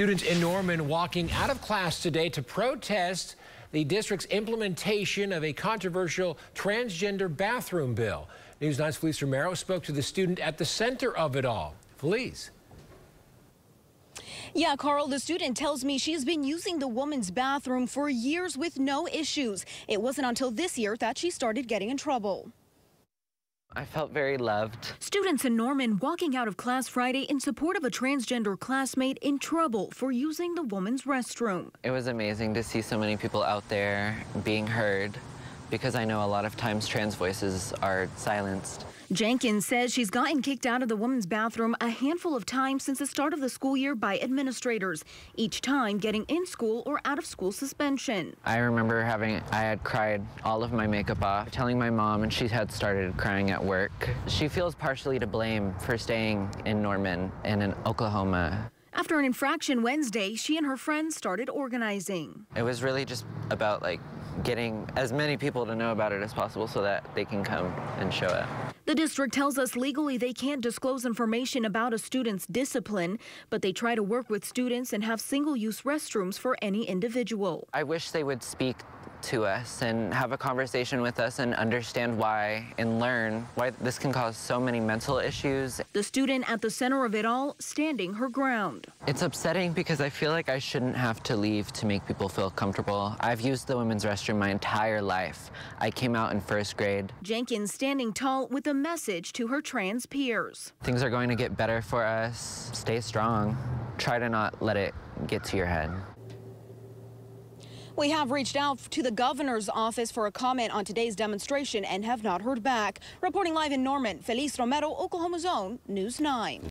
Students in Norman walking out of class today to protest the district's implementation of a controversial transgender bathroom bill. News 9's Felice Romero spoke to the student at the center of it all. Felice. Yeah, Carl, the student tells me she's been using the woman's bathroom for years with no issues. It wasn't until this year that she started getting in trouble. I felt very loved. Students in Norman walking out of class Friday in support of a transgender classmate in trouble for using the woman's restroom. It was amazing to see so many people out there being heard because I know a lot of times trans voices are silenced. Jenkins says she's gotten kicked out of the women's bathroom a handful of times since the start of the school year by administrators, each time getting in school or out of school suspension. I remember having, I had cried all of my makeup off, telling my mom, and she had started crying at work. She feels partially to blame for staying in Norman and in Oklahoma. After an infraction Wednesday, she and her friends started organizing. It was really just about like getting as many people to know about it as possible so that they can come and show it. The district tells us legally they can't disclose information about a student's discipline, but they try to work with students and have single-use restrooms for any individual. I wish they would speak to us and have a conversation with us and understand why and learn why this can cause so many mental issues. The student at the center of it all standing her ground. It's upsetting because I feel like I shouldn't have to leave to make people feel comfortable. I've used the women's restroom my entire life. I came out in first grade. Jenkins standing tall with a message to her trans peers. Things are going to get better for us. Stay strong. Try to not let it get to your head. We have reached out to the governor's office for a comment on today's demonstration and have not heard back. Reporting live in Norman, Felice Romero, Oklahoma's Own, News 9.